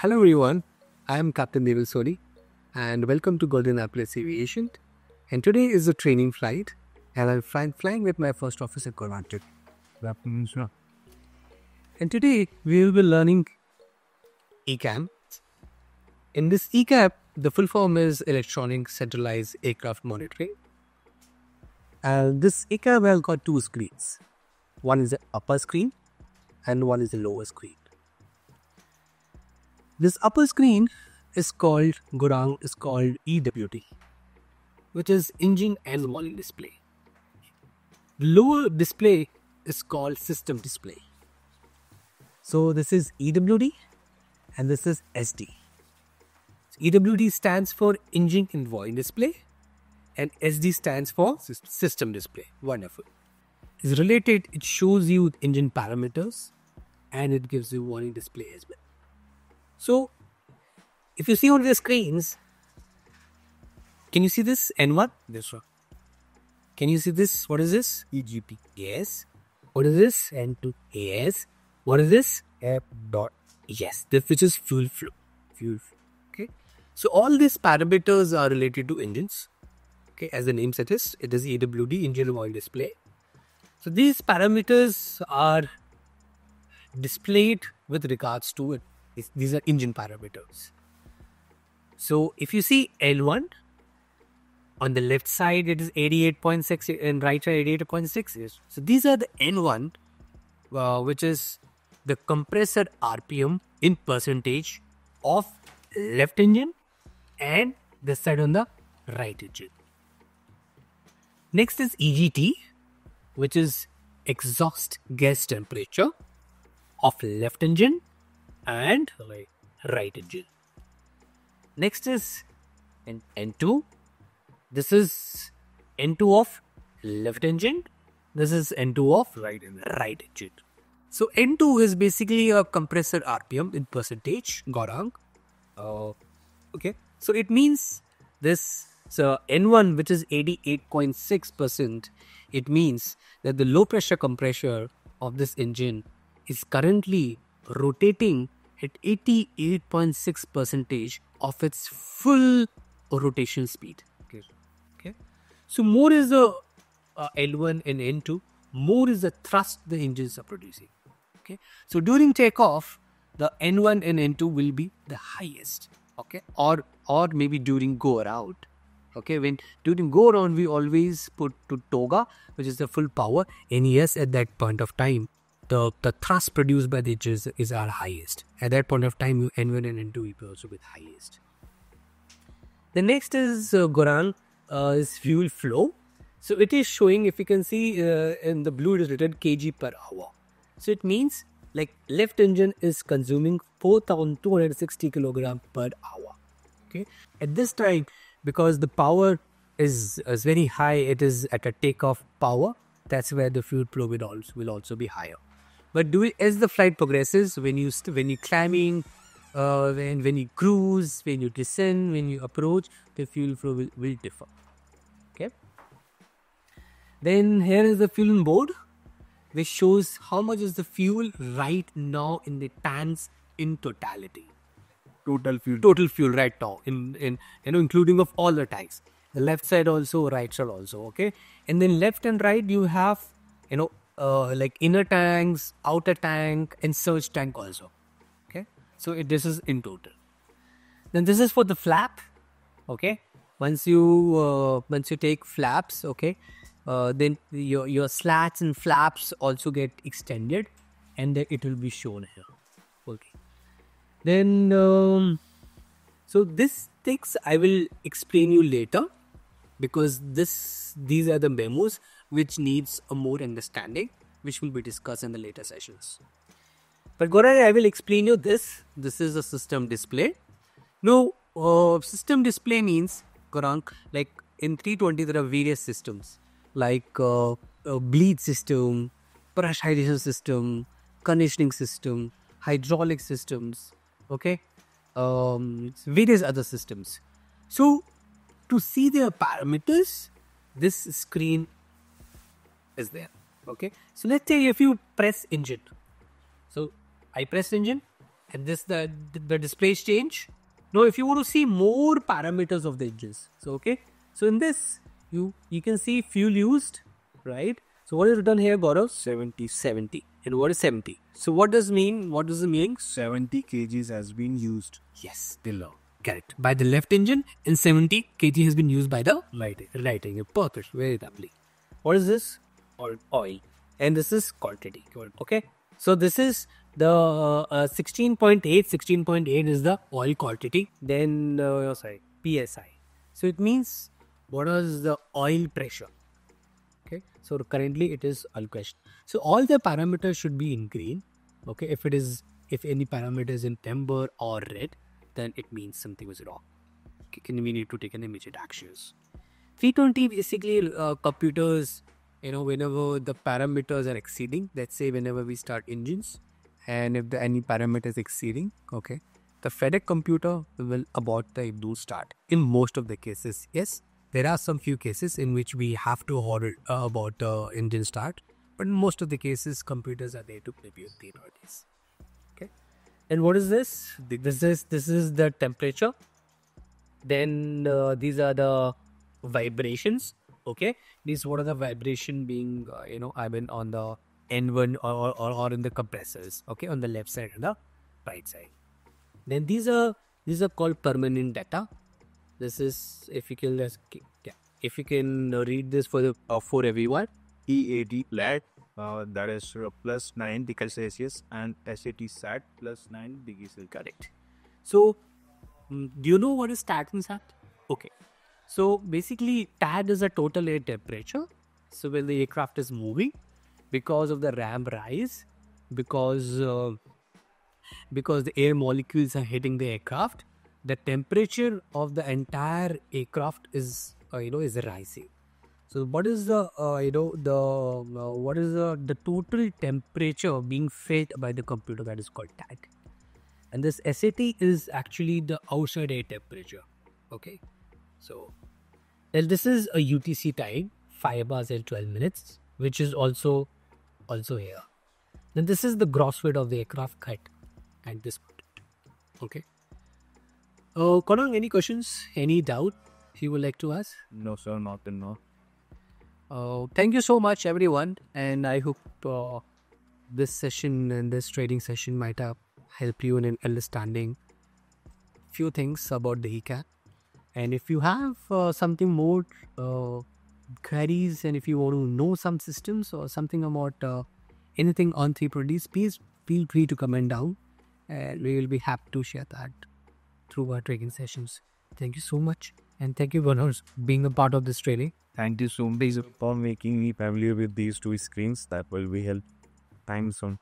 Hello everyone, I am Captain Deval Soni and welcome to Golden Epaulettes Aviation. And today is a training flight and I'm flying, flying with my first officer Corvantic. Good afternoon. And today we will be learning ECAM. In this ECAM, the full form is Electronic Centralized Aircraft Monitoring. And this ECAM has got two screens. One is the upper screen and one is the lower screen. This upper screen is called Gorang is called EWD, which is engine and volume display. The lower display is called system display. So this is EWD and this is SD. EWD stands for engine and volume display and SD stands for system display. Wonderful. It's related, it shows you engine parameters and it gives you warning display as well. So, if you see on the screens, can you see this N1? This one. Can you see this? What is this? EGT. Yes. What is this? N2. Yes. What is this? F dot. Yes. This which is fuel flow. Fuel flow. Okay. So all these parameters are related to engines. Okay, as the name suggests, it is EWD engine oil display. So these parameters are displayed with regards to it. These are engine parameters. So if you see N1 on the left side, it is 88.6 and right side 88.6 So these are the N1, uh, which is the compressor RPM in percentage of left engine and this side on the right engine. Next is EGT, which is exhaust gas temperature of left engine and right engine. Next is N2. This is N2 of left engine. This is N2 of right engine. Right engine. So N2 is basically a compressor RPM in percentage, Gorang. Uh, okay. So it means this so N1, which is 88.6%, it means that the low pressure compressor of this engine is currently rotating at 88.6 percentage of its full rotation speed. Okay. okay. So more is the uh, N1 and N2, more is the thrust the engines are producing. Okay. So during takeoff, the N1 and N2 will be the highest. Okay. Or or maybe during go around. Okay. When during go around, we always put to toga, which is the full power. And yes, at that point of time, the, the thrust produced by the engines is our highest. At that point of time, N1 and N2 will also be highest. The next is uh, Gorang uh, is fuel flow. So it is showing, if you can see uh, in the blue, it is written kg per hour. So it means like left engine is consuming 4260 kilogram per hour. Okay. At this time, because the power is, is very high, it is at a takeoff power. That's where the fuel flow will also, will also be higher. But do it, as the flight progresses, when you st- when you climbing, uh, when when you cruise, when you descend, when you approach, the fuel flow will, will differ. Okay. Then here is the fuel board, which shows how much is the fuel right now in the tanks in totality. Total fuel. Total fuel right now in in you know including of all the tanks. The left side also, right side also. Okay. And then left and right you have you know uh, like inner tanks, outer tank, and surge tank also. Okay, so it, this is in total. Then this is for the flap. Okay, once you uh, once you take flaps, okay, uh, then your your slats and flaps also get extended, and it will be shown here. Okay, then um, so this things I will explain you later because this these are the memos which needs a more understanding, which will be discussed in the later sessions. But Gorang, I will explain you this. This is a system display. Now, uh, system display means Gorang, like in 320 there are various systems like uh, bleed system, pressurization system, conditioning system, hydraulic systems, okay, um, various other systems. So, to see their parameters, this screen is there okay so let's say if you press engine so i press engine and this the the displays change. Now, if you want to see more parameters of the engines, so okay, so in this you you can see fuel used, right? So what is written here, Gaurav? 70. 70. And what is 70? So what does mean? What does it mean? 70 kgs has been used. Yes, below. Correct. By the left engine and 70 kg has been used by the right, right engine. Perfect. Very lovely. What is this? Oil. Oil. And this is quantity. Okay. So this is the uh, 16.8. 16.8 is the oil quantity. Then, uh, sorry, PSI. So it means what is the oil pressure? okay so currently it is unquestioned so all the parameters should be in green okay if it is if any parameter is in amber or red then it means something was wrong okay, can we need to take an immediate actions v20 basically uh, computers you know whenever the parameters are exceeding let's say whenever we start engines and if the any parameter is exceeding okay the FADEC computer will abort the do start in most of the cases yes there are some few cases in which we have to order uh, about uh, engine start, but in most of the cases, computers are there to preview the noise. Okay, and what is this? This is this is the temperature. Then uh, these are the vibrations. Okay, these what are the vibration being uh, you know I mean on the N1 or, or or in the compressors. Okay, on the left side and the right side. Then these are these are called permanent data this is if you can yeah, if you can read this for the uh, for everyone EAD flat uh, that is uh, plus 9 degrees Celsius and SAT SAT plus 9 degrees Celsius. Correct. So, um, do you know what is and SAT? Okay. So, basically, TAT is a total air temperature. So, when the aircraft is moving, because of the ram rise, because uh, because the air molecules are hitting the aircraft, the temperature of the entire aircraft is uh, you know is rising. So what is the uh, you know the uh, what is the the total temperature being fed by the computer that is called TAT and this SAT is actually the outside air temperature okay so and this is a UTC time 5 hours and 12 minutes which is also also here then this is the gross weight of the aircraft cut at this point okay uh, Konang, any questions? Any doubt you would like to ask? No, sir, not enough. Uh, thank you so much, everyone, and I hope uh, this session and this trading session might have helped you in understanding few things about the ECAM. And if you have uh, something more uh, queries, and if you want to know some systems or something about uh, anything on 3Ds, please feel free to comment down, and we will be happy to share that through our training sessions. Thank you so much. And thank you, for being a part of this training. Thank you so much for making me familiar with these two screens. That will be help time soon.